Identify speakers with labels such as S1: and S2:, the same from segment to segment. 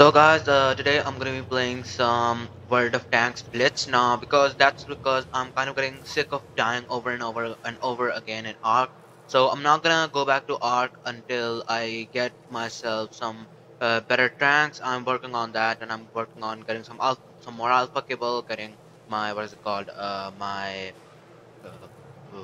S1: So guys, uh, today I'm gonna be playing some World of Tanks Blitz now because that's because I'm kind of getting sick of dying over and over and over again in Ark. So I'm not gonna go back to Ark until I get myself some uh, better tanks. I'm working on that and I'm working on getting some alpha, some more alpha cable, getting my what is it called? Uh, my uh,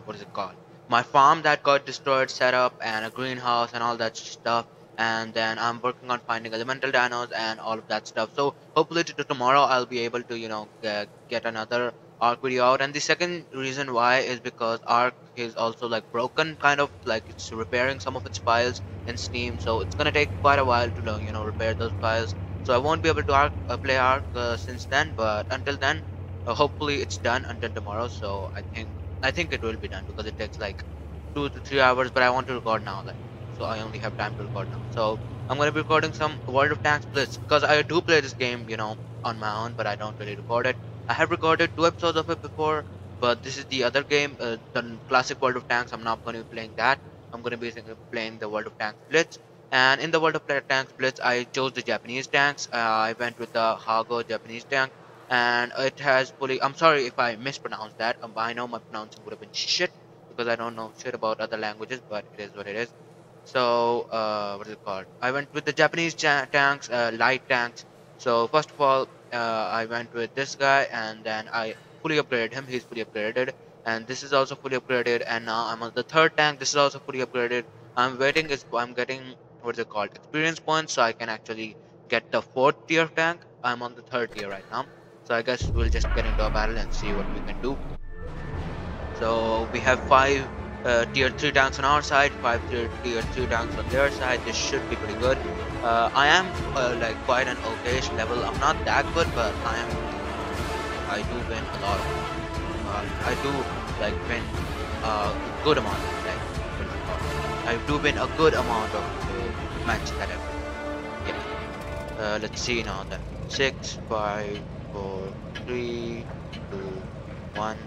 S1: what is it called? My farm that got destroyed, set up, and a greenhouse and all that stuff and then I'm working on finding elemental dinos and all of that stuff. So hopefully to tomorrow I'll be able to you know get, another Ark video out. And the second reason why is because Ark is also like broken, kind of like it's repairing some of its files in Steam. So it's gonna take quite a while to you know repair those files. So I won't be able to Ark, uh, play Ark uh, since then. But until then, uh, hopefully it's done until tomorrow. So I think I think it will be done because it takes like two to three hours. But I want to record now like so I only have time to record now. So I'm gonna be recording some World of Tanks Blitz because I do play this game, you know, on my own, but I don't really record it. I have recorded two episodes of it before, but this is the other game, uh, the classic World of Tanks. I'm not gonna be playing that. I'm gonna be playing the World of Tanks Blitz. And in the World of Tanks Blitz, I chose the Japanese tanks. Uh, I went with the Hago Japanese tank, and it has fully. I'm sorry if I mispronounced that. Um, I know my pronouncing would have been shit because I don't know shit about other languages, but it is what it is. So uh, what is it called? I went with the Japanese tanks, uh, light tanks. So first of all, uh, I went with this guy, and then I fully upgraded him. He's fully upgraded, and this is also fully upgraded. And now I'm on the third tank. This is also fully upgraded. I'm waiting. Is I'm getting what is it called? Experience points, so I can actually get the fourth tier tank. I'm on the third tier right now. So I guess we'll just get into a battle and see what we can do. So we have five uh, tier 3 tanks on our side, 5 tier, tier 2 tanks on their side. This should be pretty good. Uh, I am uh, like quite an okayish level. I'm not that good, but I am. I do win a lot. Of, uh, I do like win a good amount. Of, like, I do win a good amount of uh, matches that I win. Yeah. Uh, let's see now. Then six, five, four, three, two, one.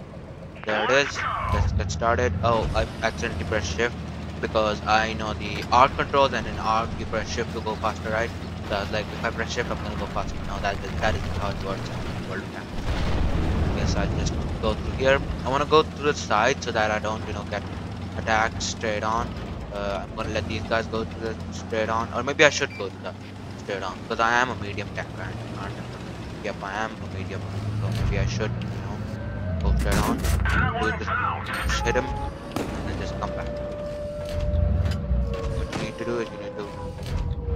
S1: There it is. Let's get started. Oh, I accidentally pressed shift because I know the Ark controls and in Ark you press shift to go faster, right? So I was like, if I press shift, I'm gonna go faster. No, that is, that is how it works in World of Tanks. I guess I'll just go through here. I wanna go through the side so that I don't, you know, get attacked straight on. Uh, I'm gonna let these guys go to the straight on, or maybe I should go to the straight on because I am a medium tank, I? Yep, I am a medium, so maybe I should Go straight on. Do this. Hit him. And just come back. What you need to do is you need to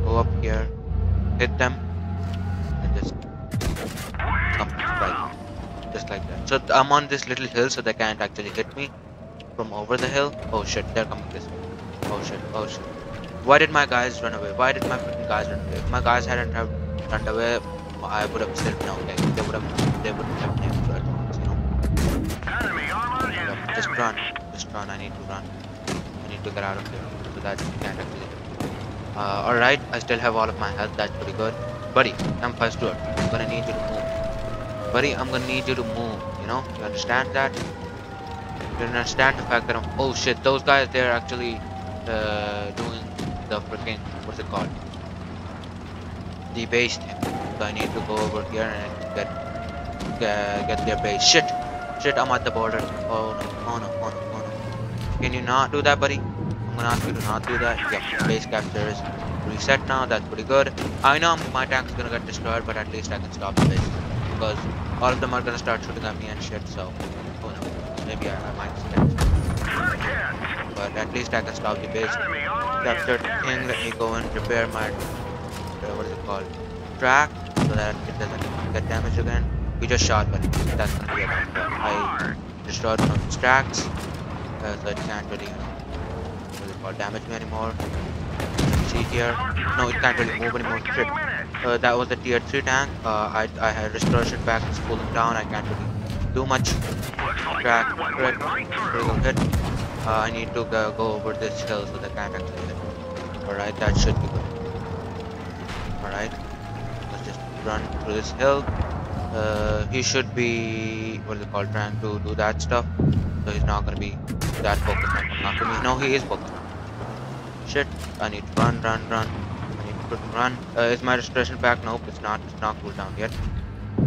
S1: go up here, hit them, and just come right. Just like that. So I'm on this little hill so they can't actually hit me from over the hill. Oh shit, they're coming this way. Oh shit, oh shit. Why did my guys run away? Why did my freaking guys run away? If my guys hadn't have run away, I would have still known. Like, they would have, they would have named just run. Just run. I need to run. I need to get out of here. So that can't actually. Uh, Alright, I still have all of my health. That's pretty good. Buddy, I'm first to I'm gonna need you to move. Buddy, I'm gonna need you to move. You know? You understand that? You understand the fact that I'm. Oh shit, those guys, they're actually uh, doing the freaking. What's it called? The base thing. So I need to go over here and get, get, get their base. Shit! Shit, I'm at the border. Oh no, oh no, oh no, oh no. Can you not do that, buddy? I'm gonna ask you to not do that. Yeah, base capture is reset now. That's pretty good. I know my tank's gonna get destroyed, but at least I can stop the base. Because all of them are gonna start shooting at me and shit, so who knows. Maybe I, I might. But at least I can stop the base. Captured thing, let me go and repair my, uh, what is it called? Track, so that it doesn't get damaged again. We just shot, but that's gonna be I destroyed its tracks, uh, so it can't really, what damage me anymore. See here, no, it can't really move anymore. Shit. Uh, that was the tier 3 tank. Uh, I, I had restoration back, it's cooling down. I can't really do much. Track, crit, critical hit. Uh, I need to go, go over this hill so they can't actually hit. Alright, that should be good. Alright, let's just run through this hill uh, he should be what is it called trying to do that stuff so he's not gonna be that focused on me no he is focused shit I need to run run run I need to run. Uh, is my restoration pack? Nope, it's not. It's not cooldown yet.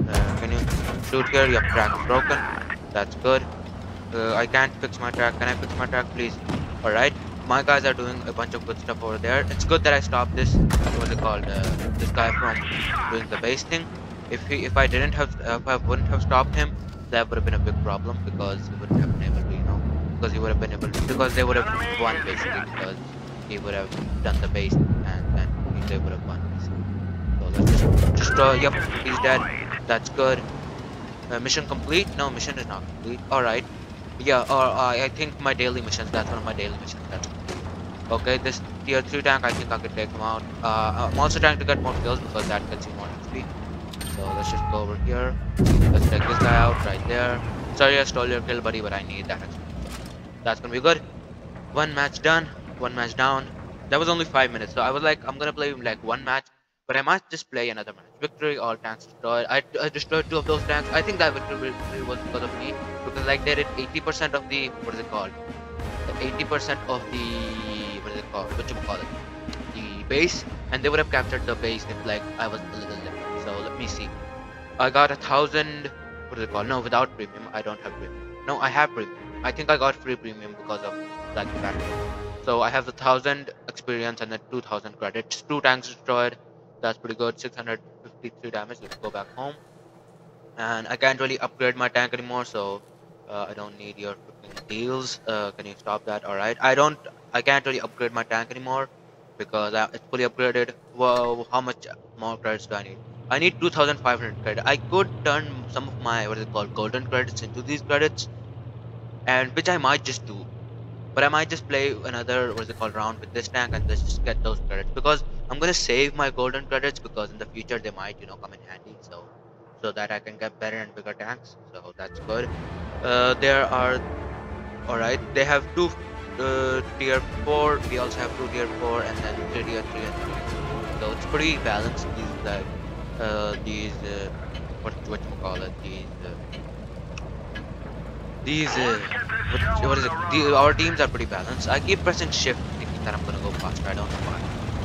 S1: Uh, can you shoot here? Your track is broken. That's good. Uh, I can't fix my track. Can I fix my track, please? Alright. My guys are doing a bunch of good stuff over there. It's good that I stopped this. What's it called? Uh, this guy from doing the base thing. If he, if I didn't have, uh, if I wouldn't have stopped him, that would have been a big problem because he wouldn't have been able to, you know, because he would have been able to, because they would have won basically because he would have done the base and then they would have won. So let's just, just uh, yep, he's dead. That's good. Uh, mission complete? No, mission is not complete. Alright. Yeah, or uh, I think my daily missions, that's one of my daily missions. That's. Okay, this tier 3 tank, I think I could take him out. Uh, I'm also trying to get more kills because that gets you more. So let's just go over here. Let's take this guy out right there. Sorry I stole your kill, buddy, but I need that That's gonna be good. One match done, one match down. That was only five minutes, so I was like, I'm gonna play like one match but I might just play another match. Victory, all tanks destroyed. I, I destroyed two of those tanks. I think that victory was because of me. Because like they did 80% of the, what is it called? 80% of the, what is it called? What you call it? The base. And they would have captured the base if like I was a little. So let me see. I got a thousand, what is it called? No, without premium. I don't have premium. No, I have premium. I think I got free premium because of that factor. So I have a thousand experience and then 2000 credits. Two tanks destroyed that's pretty good 653 damage let's go back home and I can't really upgrade my tank anymore so uh, I don't need your freaking deals uh, can you stop that alright I don't I can't really upgrade my tank anymore because I, it's fully upgraded Whoa, how much more credits do I need I need 2500 credit. I could turn some of my what is it called golden credits into these credits and which I might just do. But I might just play another what is it called round with this tank and just get those credits because I'm gonna save my golden credits because in the future they might you know come in handy so so that I can get better and bigger tanks. So that's good. Uh, there are alright they have two uh, tier 4 we also have two tier 4 and then three tier 3 and 3 so it's pretty balanced these like uh, these uh, what what you call it these uh, these, uh, what, what is it? The, our teams are pretty balanced. I keep pressing shift thinking that I'm gonna go faster. I don't know why.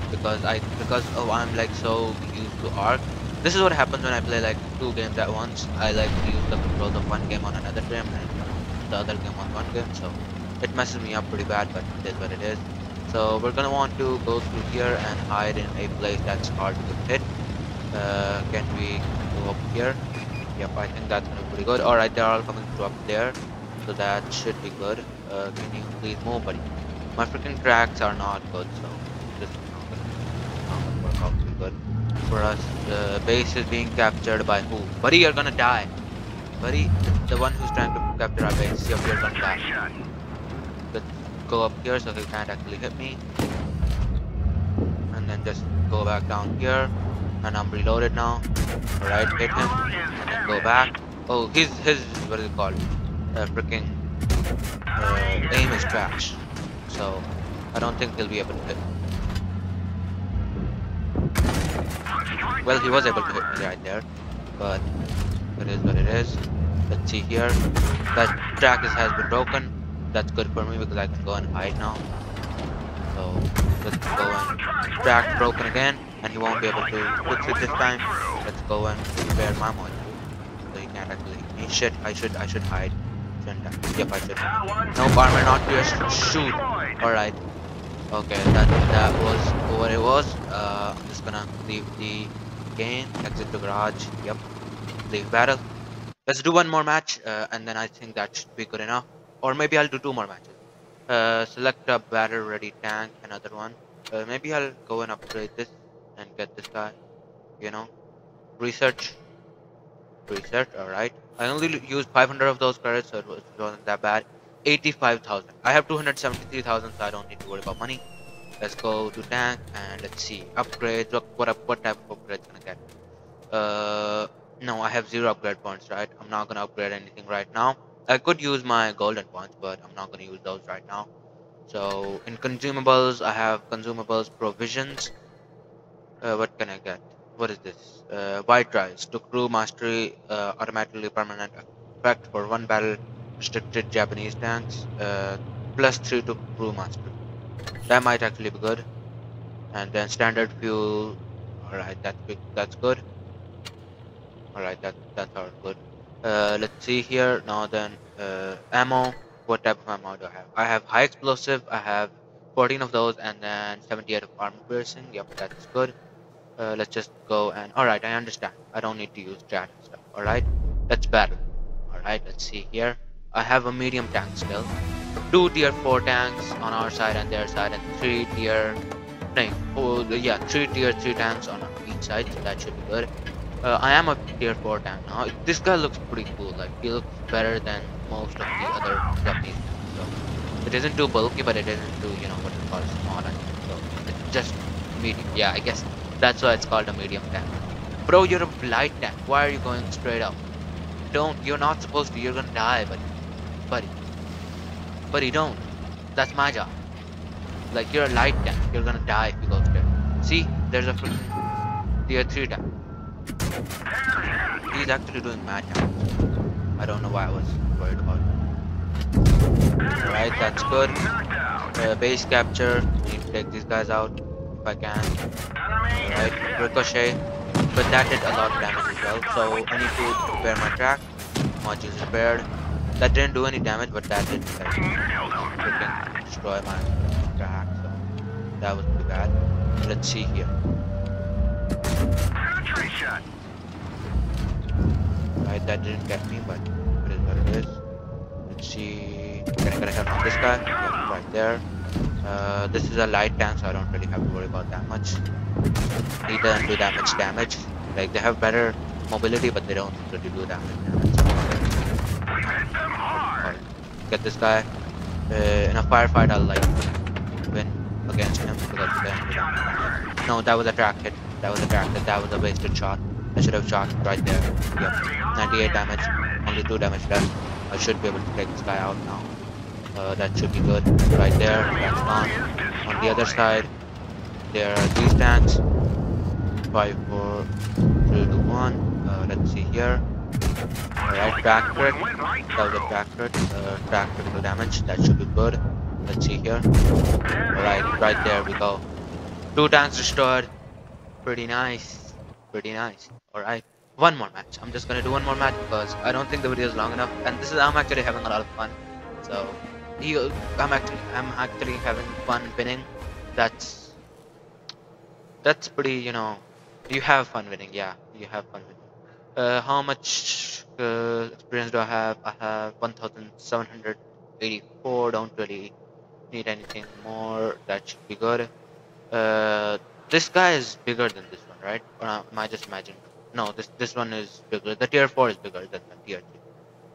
S1: Because I, because oh, I'm like so used to Ark. This is what happens when I play like two games at once. I like to use the controls of one game on another game and the other game on one game. So it messes me up pretty bad, but it is what it is. So we're gonna want to go through here and hide in a place that's hard to hit. Uh, can we go up here? Yep, I think that's gonna be pretty good. Alright, they're all coming through up there so that should be good. Uh, can you please move? Buddy my freaking tracks are not good so gonna, not gonna work out too good for us. The base is being captured by who? Buddy you're gonna die. Buddy the one who's trying to capture our base. Yep you're gonna die. Let's go up here so he can't actually hit me. And then just go back down here and I'm reloaded now alright hit him and then go back oh his his what is it called uh, freaking uh, aim is trash. So I don't think he'll be able to hit. Well, he was able to hit me right there, but it is what it is. Let's see here. That track is, has been broken. That's good for me because I can go and hide now. So let's go and track broken again, and he won't be able to fix it this time. Let's go and repair my module. So he can't actually me. Shit, I should I should hide. Yep, I should. No armor, not pierced. Shoot. Alright. Okay, that that was what it was. Uh, I'm just gonna leave the game, exit the garage. Yep. Leave battle. Let's do one more match, uh, and then I think that should be good enough. Or maybe I'll do two more matches. Uh, select a battle ready tank, another one. Uh, maybe I'll go and upgrade this and get this guy. You know, research. Research. All right. I only used 500 of those credits, so it, was, not that bad. 85,000. I have 273,000, so I don't need to worry about money. Let's go to tank and let's see upgrades. What what what type of upgrades gonna get? Uh, no, I have zero upgrade points, right? I'm not gonna upgrade anything right now. I could use my golden points, but I'm not gonna use those right now. So in consumables, I have consumables provisions. Uh, what can I get? what is this? Uh, white rise to crew mastery uh, automatically permanent effect for one battle restricted Japanese tanks uh, plus three to crew mastery. That might actually be good. and then standard fuel. All right, that's. That's good. All right, that that's all good. Uh, let's see here now. Then uh, ammo. What type of ammo do I have? I have high explosive. I have 14 of those, and then 78 of armor piercing. Yep, that's good. Uh, let's just go and all right. I understand. I don't need to use chat stuff. All right, let's battle. All right, let's see here. I have a medium tank still. Two tier 4 tanks on our side and their side, and three tier. No, oh, yeah, three tier 3 tanks on each side, so that should be good. Uh, I am a tier 4 tank now. This guy looks pretty cool, like, he looks better than most of the other Japanese. So, it isn't too bulky, but it isn't too, you know, what you call small. And so, it's just medium. Yeah, I guess that's why it's called a medium tank. Bro, you're a light tank. Why are you going straight up? Don't. You're not supposed to. You're gonna die, buddy. Buddy. Buddy, don't. That's my job. Like, you're a light tank. You're gonna die if you go straight. See? There's a tier 3 tank. He's actually doing mad damage. I don't know why I was worried about it. Alright, that's good. Uh, base capture. Need to take these guys out if I can. Alright, ricochet. But that did a lot of damage as well. So I need to repair my track. Is repaired. That didn't do any damage, but that did like, destroy my track. So that was too bad. Let's see here. Right, that didn't get me, but it is what it is. Let's see. Can I get a hit on this guy? Yeah, right there. Uh, this is a light tank, so I don't really have to worry about that much. He doesn't do that much damage. Like, they have better mobility, but they don't really do that much damage. Get this guy. Uh, in a firefight, I'll like win against him because that. No, that was a track hit. That was a track hit. That was a wasted shot. I should have shot right there. Yep. 98 damage. Only 2 damage left. I should be able to take this guy out now. Uh, that should be good. Right there. That's gone. On the other side, there are these tanks. 5, 4, 3, 2, 1. Uh, let's see here. Alright, back crit. That was a back crit. Uh, back critical damage. That should be good. Let's see here. Alright, right there we go. Two tanks destroyed. Pretty nice. Pretty nice. Alright. One more match. I'm just gonna do one more match because I don't think the video is long enough. And this is I'm actually having a lot of fun. So I'm actually I'm actually having fun winning. That's that's pretty, you know you have fun winning, yeah. You have fun winning. Uh, how much uh, experience do I have? I have 1784. Don't really need anything more. That should be good. Uh, this guy is bigger than this one, right? Or am I just imagining? No, this this one is bigger. The tier four is bigger than the tier three.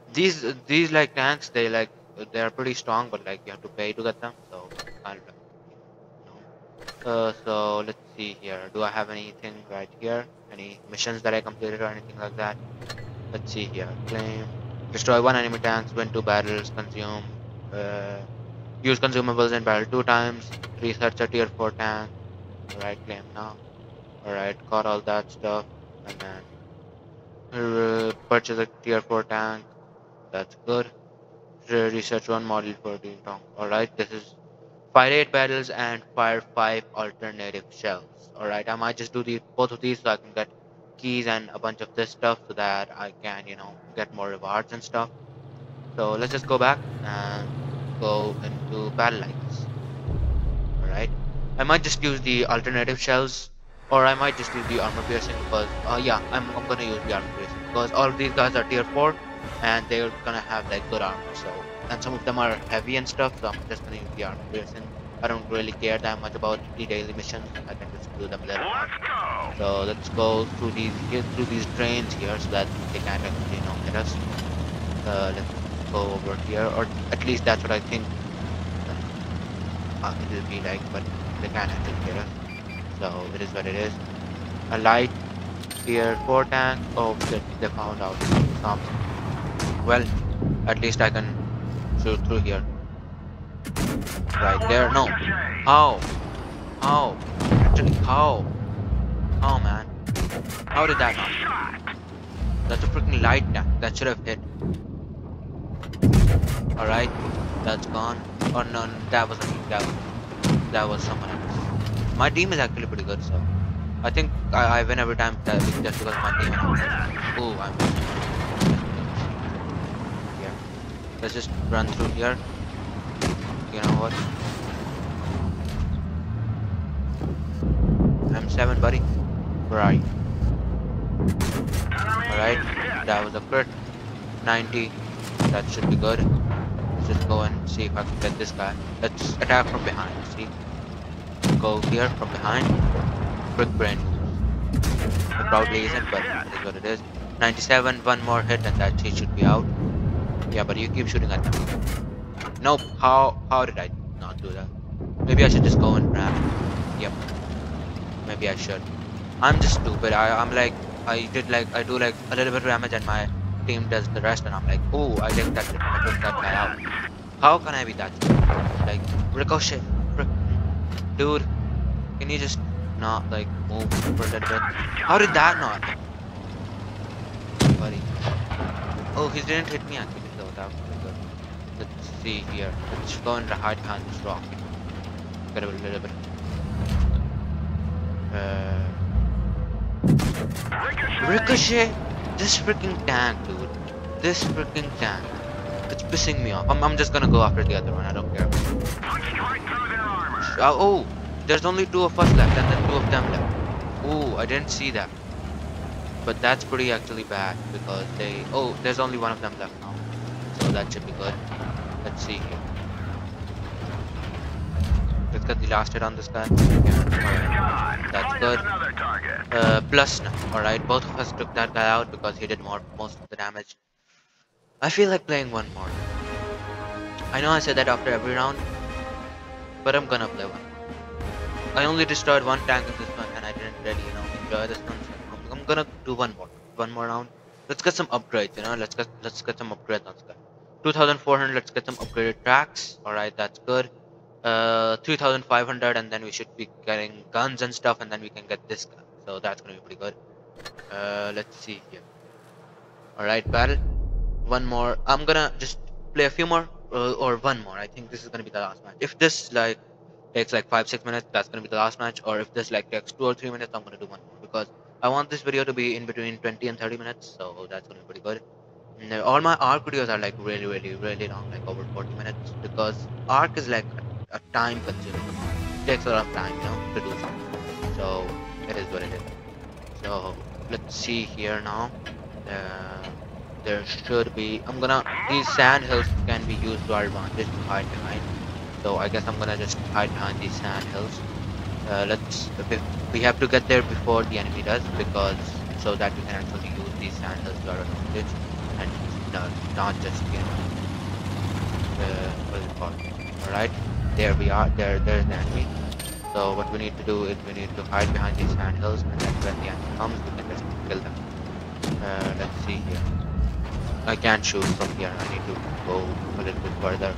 S1: These these like tanks, they like they are pretty strong, but like you have to pay to get them. So kind of uh, so let's see here. Do I have anything right here? Any missions that I completed or anything like that? Let's see here. Claim. Destroy one enemy tanks, win two battles, consume. Uh, use consumables in battle two times. Research a tier 4 tank. Alright, claim now. Alright, got all that stuff. And then uh, purchase a tier 4 tank. That's good. Research one model for the tank. Alright, this is fire 8 barrels and fire 5 alternative shells. Alright, I might just do the both of these so I can get keys and a bunch of this stuff so that I can, you know, get more rewards and stuff. So let's just go back and go into battle lights. Alright. I might just use the alternative shells or I might just use the armor piercing because uh, yeah, I'm, I'm gonna use the armor piercing because all of these guys are tier 4 and they're gonna have like good armor so. And some of them are heavy and stuff so I'm just gonna use the armor piercing I don't really care that much about the daily missions. I can just do them later on so let's go through these get through these trains here so that they can't actually you know hit us. Uh, let's go over here or at least that's what I think uh, it will be like but they can't actually hit us. So it is what it is. A light tier 4 tank. Oh shit they found out something well at least I can shoot through here. Right there no. How? How? Actually how? How man? How did that not that's a freaking light tank that should have hit. All right that's gone. Oh no that wasn't that was, that was someone else. My team is actually pretty good, so I think I, I win every time uh, just because my team. Oh, I'm. Let's just run through here. You know what? I'm seven, buddy. Where are you? Alright, that was a crit. 90. That should be good. Let's just go and see if I can get this guy. Let's attack from behind, see? Go here from behind. Quick brain. It probably isn't, but it is what it is. 97, one more hit and that he should be out. Yeah, but you keep shooting at me. Nope, how how did I not do that? Maybe I should just go and ram. Yep. Maybe I should. I'm just stupid. I, I'm like, I did like, I do like a little bit of damage and my team does the rest and I'm like, oh, I take that, I took that guy out. How can I be that? Like, Ricochet, dude, can you just not like move for a little bit? How did that not? Buddy. Oh, he didn't hit me actually, so that was pretty good. Let's see here. Let's go and hide behind this rock. Get a little bit. Uh, Ricochet! This freaking tank, dude. This freaking tank. It's pissing me off. I'm, I'm just gonna go after the other one. I don't care. Uh, oh, there's only two of us left and then two of them left. Oh, I didn't see that. But that's pretty actually bad because they... Oh, there's only one of them left now. So that should be good. Let's see. Let's get the last hit on this guy. Yeah. That's good. Uh, plus now. Alright, both of us took that guy out because he did more most of the damage. I feel like playing one more. I know I said that after every round, but I'm gonna play one. I only destroyed one tank in this one and I didn't really, you know, enjoy this one. So I'm gonna do one more. One more round. Let's get some upgrades, you know, let's get let's get some upgrades on this guy. 2400, let's get some upgraded tracks. Alright, that's good. Uh 3500 and then we should be getting guns and stuff and then we can get this gun so that's gonna be pretty good. Uh let's see here. All right battle one more. I'm gonna just play a few more uh, or one more. I think this is gonna be the last match. If this like takes like five six minutes that's gonna be the last match. Or if this like takes two or three minutes i'm gonna do one more. Because i want this video to be in between 20 and 30 minutes so that's gonna be pretty good and all my Ark videos are like really really really long like over 40 minutes because Ark is like a time consuming. It takes a lot of time, you know, to do something. So it is what it is. So let's see here now. Uh, there should be. I'm gonna. These sand hills can be used to our advantage to hide behind. So I guess I'm gonna just hide behind these sand hills. Uh, let's. We have to get there before the enemy does because so that we can actually use these sand hills to our advantage not, not just you know. Uh, what is it called? All right there we are there there's the enemy. So what we need to do is we need to hide behind these sand hills and then when the enemy comes we can just kill them. Uh, let's see here. I can't shoot from here I need to go a little bit further.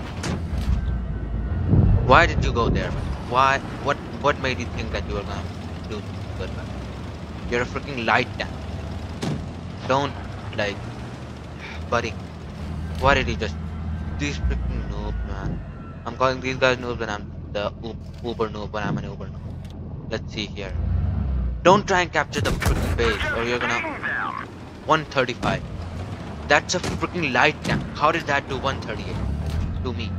S1: Why did you go there why what what made you think that you were gonna do good man? You're a freaking light tank. Don't like buddy why did he just these freaking noob man I'm calling these guys noobs when I'm the uber noob when I'm an uber noob. Let's see here. Don't try and capture the freaking base or you're gonna 135. That's a freaking light tank. How did that do 138 to me?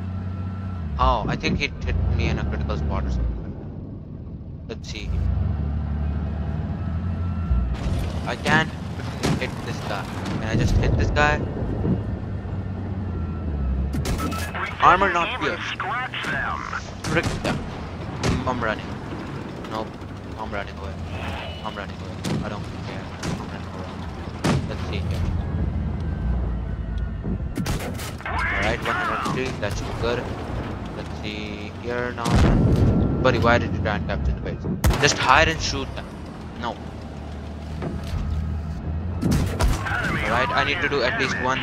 S1: How? I think it hit me in a critical spot or something. Let's see. I can't hit this guy. Can I just hit this guy? Armor not pierced. Frick them. I'm running. Nope. I'm running away. I'm running away. I don't care. I'm running away. Let's see here. Alright, 103. That's good. Let's see here now. Buddy, why did you try and capture the base? Just hide and shoot them. No. Alright, I need to do at least one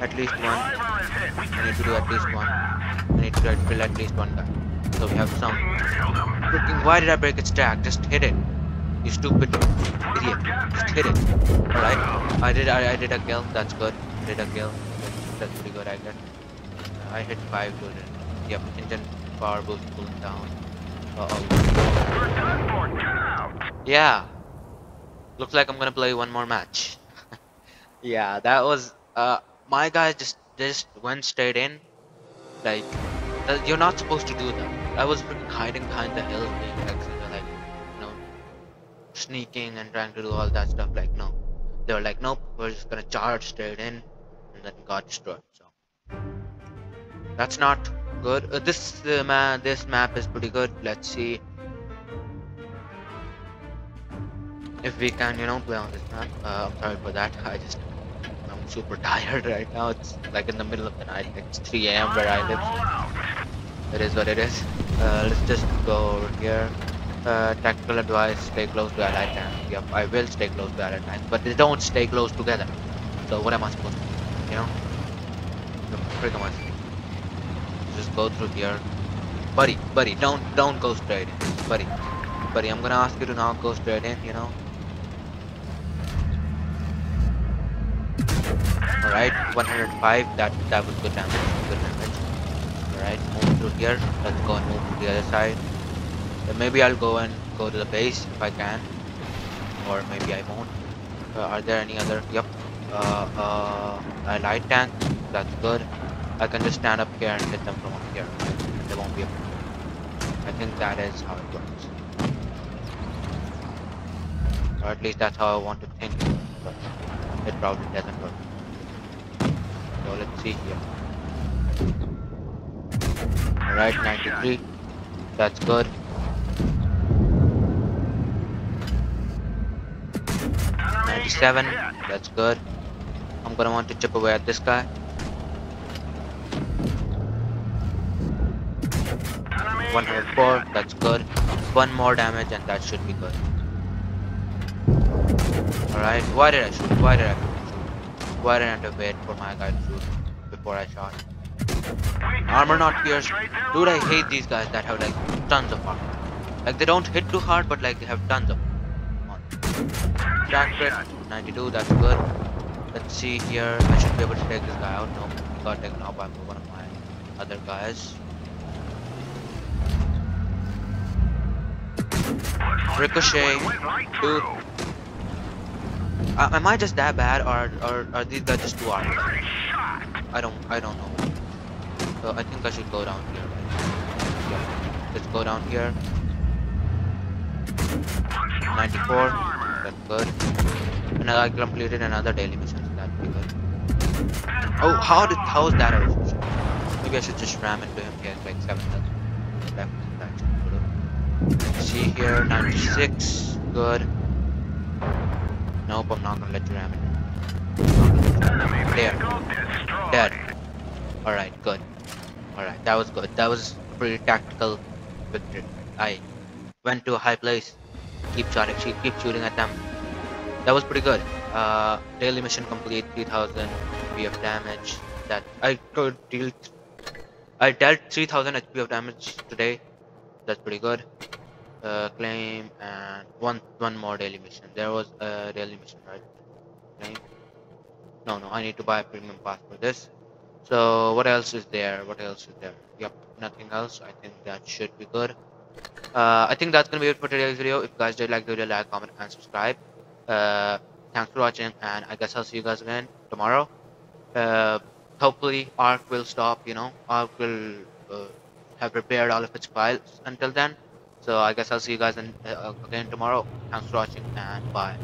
S1: at least one. I need to do at least one. I need to kill at least one guy. So we have some. Freaking, why did I break its stack? Just hit it. You stupid idiot. Just hit it. Alright. I did I, I did a kill. That's good. I did a kill. That's pretty good I guess. I hit 5 to it. Yep, engine power boost cooling down. Uh oh. Yeah. Looks like I'm gonna play one more match. yeah, that was uh my guy just just went straight in. Like uh, you're not supposed to do that. I was hiding behind the hill, being like like you know sneaking and trying to do all that stuff like no. They were like nope, we're just gonna charge straight in and then got destroyed. So that's not good. Uh, this uh, this map is pretty good. Let's see if we can you know play on this map uh, I'm sorry for that I just Super tired right now. It's like in the middle of the night. It's 3 a.m. where I live. It is what it is. Uh, let's just go over here. Uh, tactical advice stay close to allied tank yep I will stay close to allied tank but they don't stay close together. So what am I supposed to do you know? The frick just go through here. Buddy buddy don't don't go straight in. Buddy buddy I'm gonna ask you to not go straight in you know Alright, 105, that that was good damage, good damage. Alright, move through here. Let's go and move to the other side. Maybe I'll go and go to the base if I can. Or maybe I won't. Uh, are there any other? Yep. Uh, uh, a light tank. That's good. I can just stand up here and hit them from up here. They won't be able to. I think that is how it works. Or at least that's how I want to think. But it probably doesn't work. So let's see here. Alright, 93. That's good. Ninety-seven. That's good. I'm gonna want to chip away at this guy. One hundred four. That's good. One more damage, and that should be good. Alright. Why did I shoot? Why did I Why didn't I have to wait for my guy to shoot before I shot? Armor not pierced. Dude, I hate these guys that have like tons of armor. Like they don't hit too hard, but like they have tons of Jack crit, 92, that's good. Let's see here. I should be able to take this guy out. No, he got taken out by one of my other guys. Ricochet, dude, uh, am I just that bad, or or are these guys just too hard? I don't I don't know. So I think I should go down here. Yeah. Let's go down here. 94. That's good. And I completed another daily mission. That's pretty good. Oh, how did how is that a mission? Maybe I should just ram into him. He has like seven health. See here, 96. Good. Nope, I'm not gonna let you ram it. There. Dead. Alright, good. Alright, that was good. That was pretty tactical victory. I went to a high place. Keep shooting, keep shooting at them. That was pretty good. Uh, daily mission complete, 3000 HP of damage. That I could deal. I dealt 3000 HP of damage today. That's pretty good uh, claim and one one more daily mission there was a daily mission right? Claim? No no I need to buy a premium pass for this. So what else is there? What else is there? Yep nothing else. I think that should be good. Uh, I think that's gonna be it for today's video. If you guys did like the video like comment and subscribe. Uh, thanks for watching and I guess I'll see you guys again tomorrow. Uh, hopefully ARK will stop you know. ARK will uh, have repaired all of its files until then so I guess I'll see you guys in, uh, again tomorrow. Thanks for watching and bye.